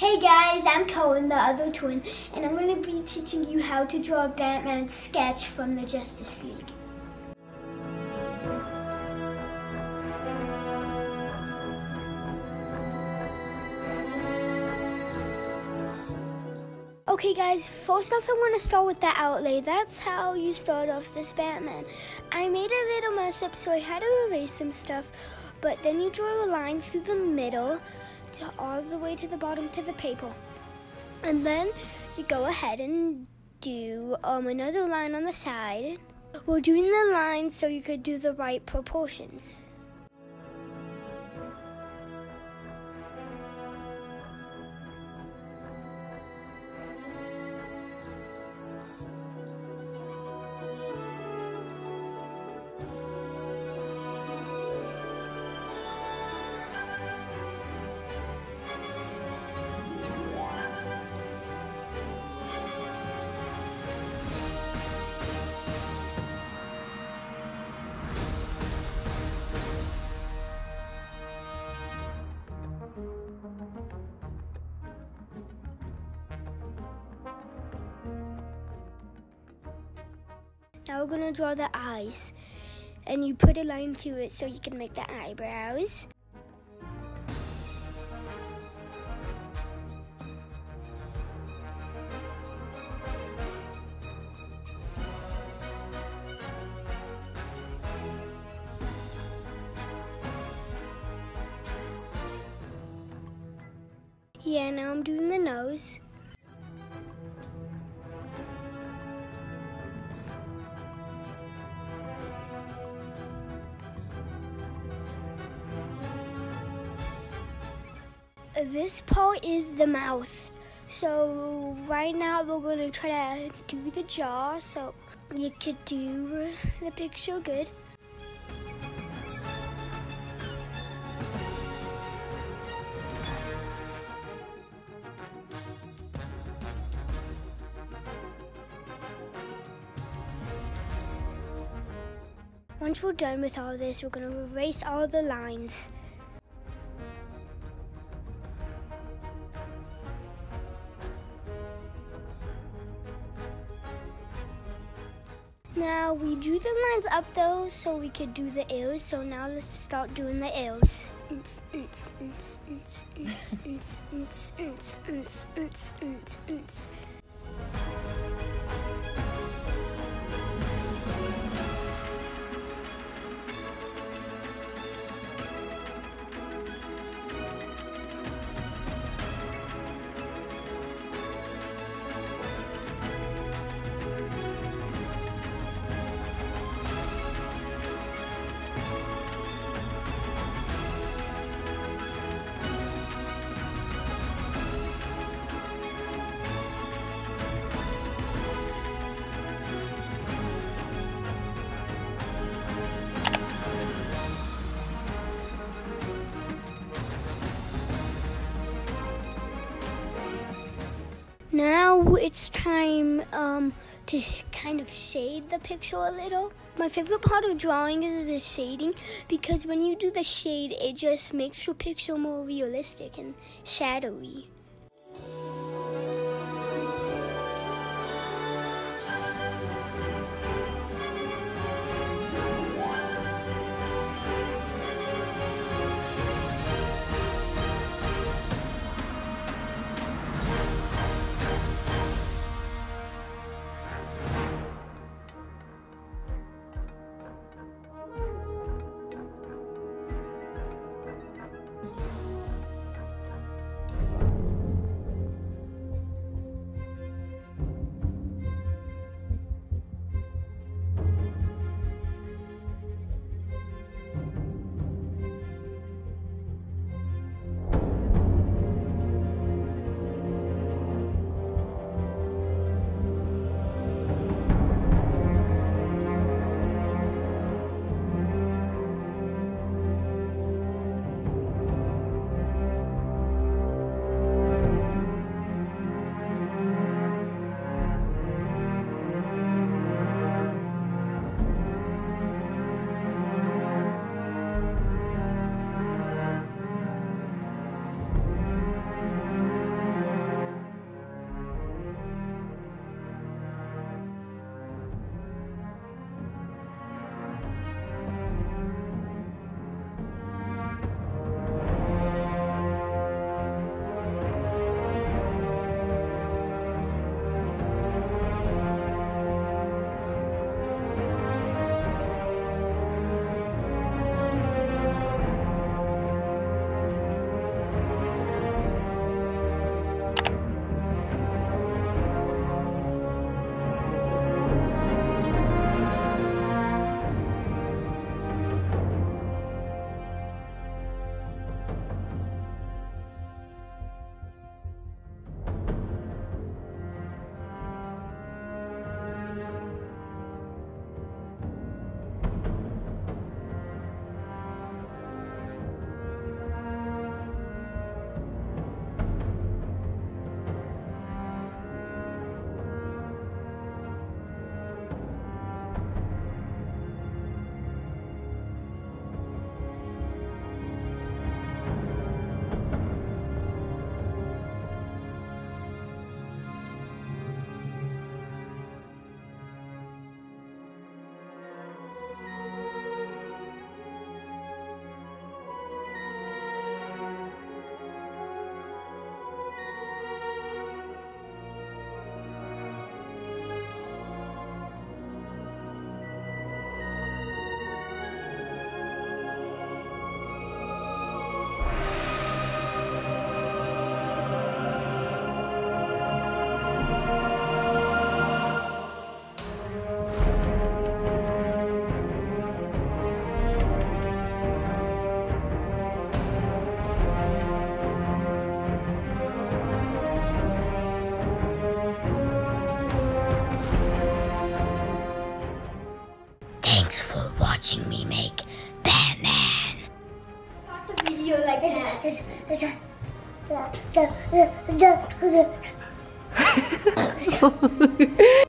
Hey guys, I'm Cohen, the other twin, and I'm going to be teaching you how to draw a Batman sketch from the Justice League. Okay guys, first off I want to start with the outlay. That's how you start off this Batman. I made a little mess up so I had to erase some stuff, but then you draw a line through the middle to all the way to the bottom to the paper. And then you go ahead and do um, another line on the side. We're doing the line so you could do the right proportions. Now we're gonna draw the eyes. And you put a line through it so you can make the eyebrows. Yeah, now I'm doing the nose. This part is the mouth. So right now we're gonna try to do the jaw so you could do the picture good. Once we're done with all this, we're going to erase all the lines. Now we drew the lines up though so we could do the ears. So now let's start doing the ears. It's time um, to kind of shade the picture a little. My favorite part of drawing is the shading because when you do the shade, it just makes your picture more realistic and shadowy. video like that.